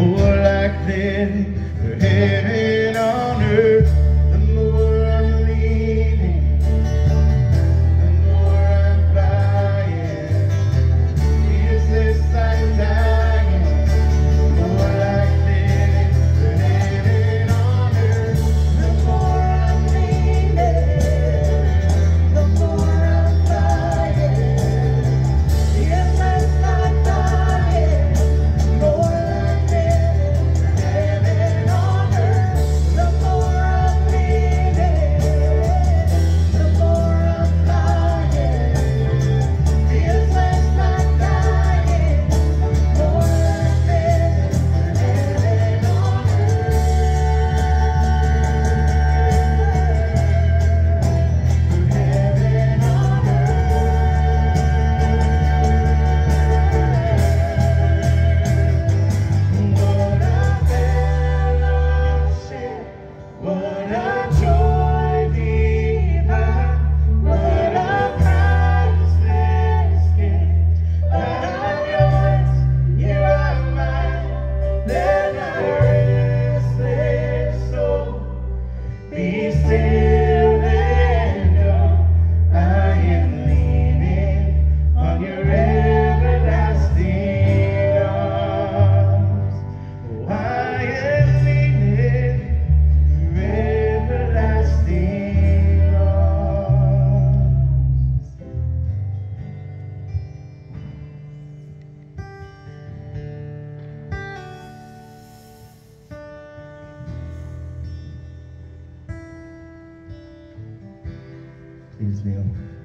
more like for heaven on earth. Kneel.